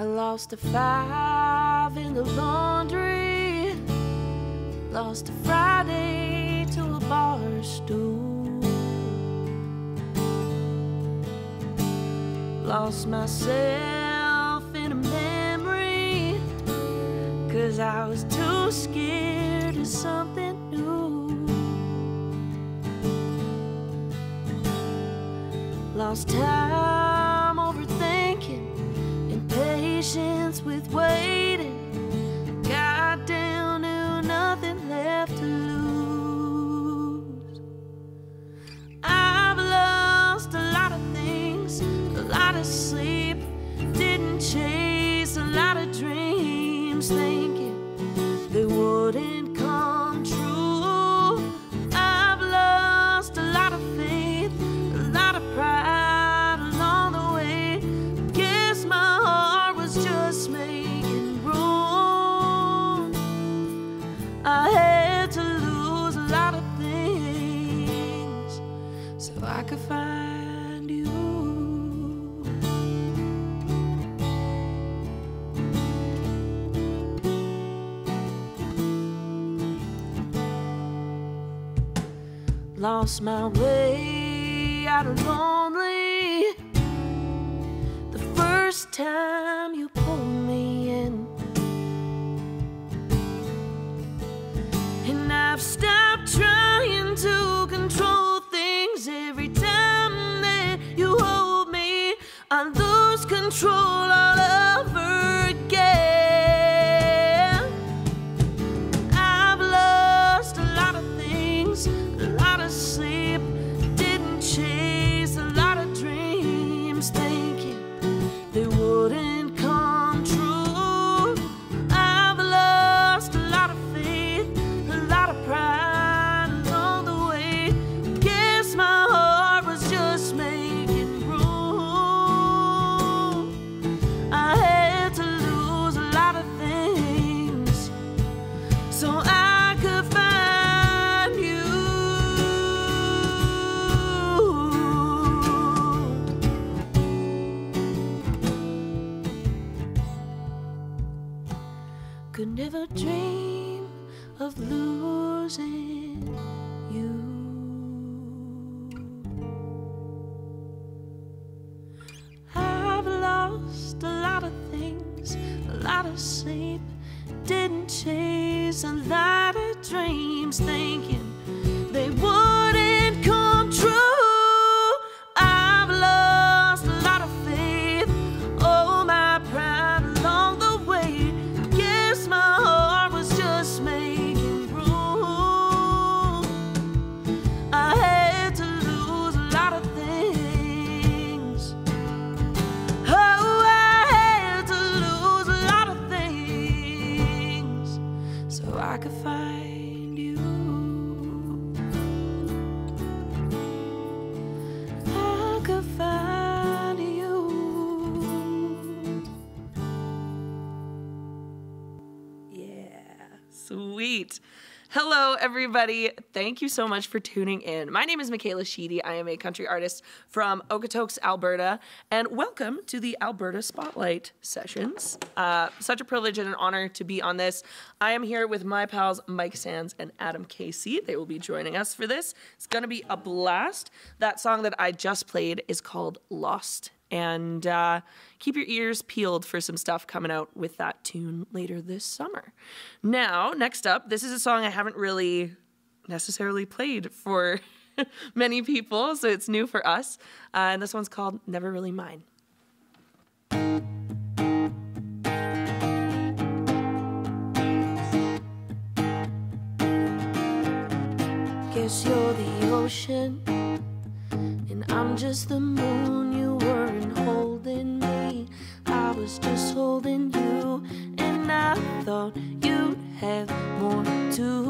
I lost a five in the laundry. Lost a Friday to a bar stool. Lost myself in a memory. Cause I was too scared of something new. Lost time impatience with waiting. Down to nothing left to lose. I've lost a lot of things, a lot of sleep. Didn't chase a lot of dreams, they I could find you. Lost my way out of lonely the first time you lose Could never dream of losing you. I've lost a lot of things, a lot of sleep. Didn't chase a lot of dreams, thinking they wouldn't Hello, everybody. Thank you so much for tuning in. My name is Michela Sheedy. I am a country artist from Okotoks, Alberta, and welcome to the Alberta Spotlight sessions. Uh, such a privilege and an honor to be on this. I am here with my pals Mike Sands and Adam Casey. They will be joining us for this. It's going to be a blast. That song that I just played is called Lost and uh, keep your ears peeled for some stuff coming out with that tune later this summer. Now, next up, this is a song I haven't really necessarily played for many people, so it's new for us. Uh, and this one's called Never Really Mine. Guess you're the ocean, and I'm just the moon. You I was just holding you, and I thought you'd have more to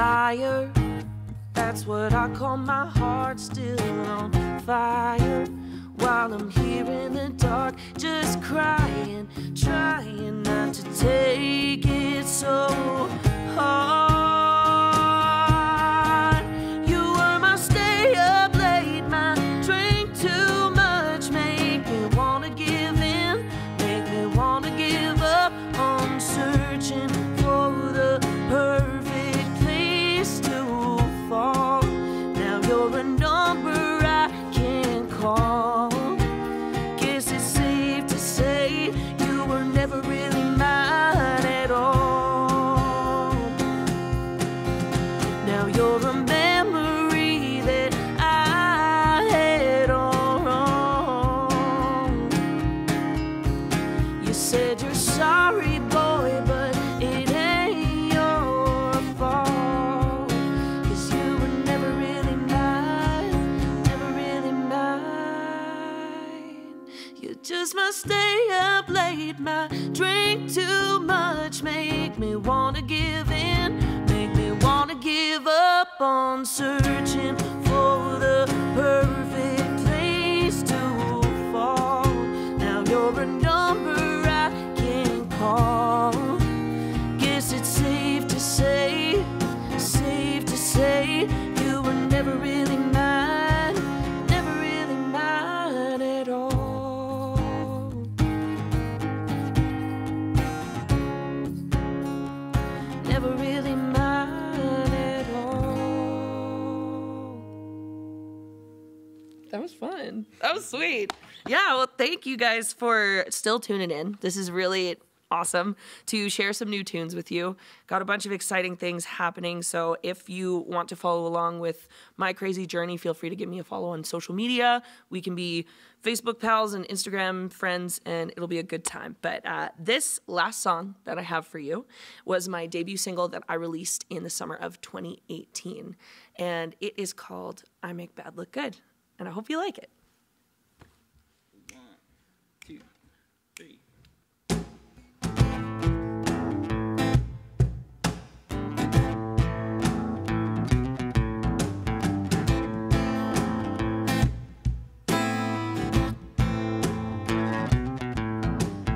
liar. That's what I call my heart still on fire. While I'm here in the dark, just crying, trying not to take it so hard. My drink too much, make me wanna give in, make me wanna give up on searching fun. That was sweet. Yeah, well, thank you guys for still tuning in. This is really awesome to share some new tunes with you. Got a bunch of exciting things happening. So if you want to follow along with my crazy journey, feel free to give me a follow on social media. We can be Facebook pals and Instagram friends, and it'll be a good time. But uh, this last song that I have for you was my debut single that I released in the summer of 2018. And it is called I Make Bad Look Good. And I hope you like it. One, two, three.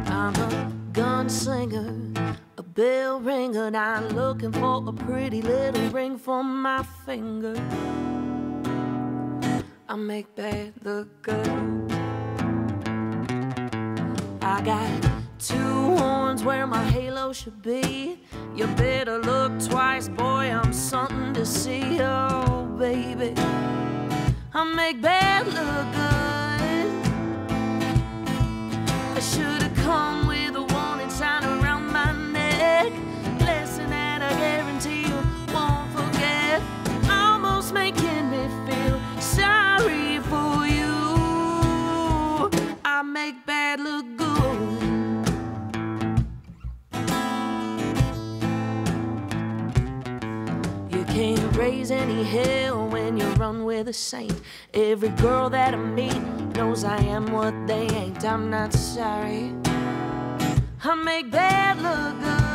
I'm a gunslinger, a bell ringer, and I'm looking for a pretty little ring for my finger. I make bad look good. I got two horns where my halo should be. You better look twice, boy, I'm something to see. Oh, baby, I make bad look good. Raise any hell when you run with a saint. Every girl that I meet knows I am what they ain't. I'm not sorry. I make bad look good.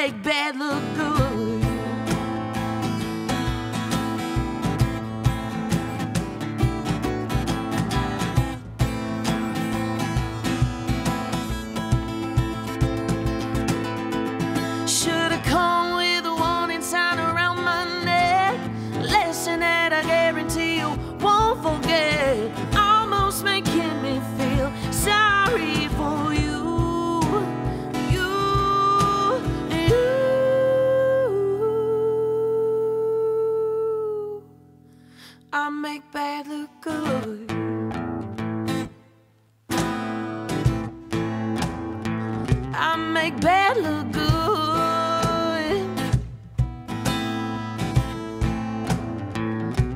Make bad look make bad look good.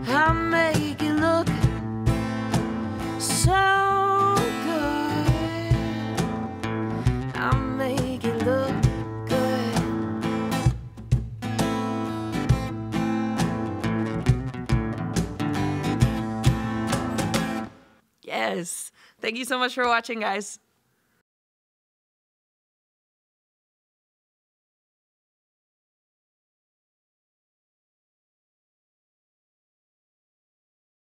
I make it look so good. I make it look good. Yes. Thank you so much for watching, guys.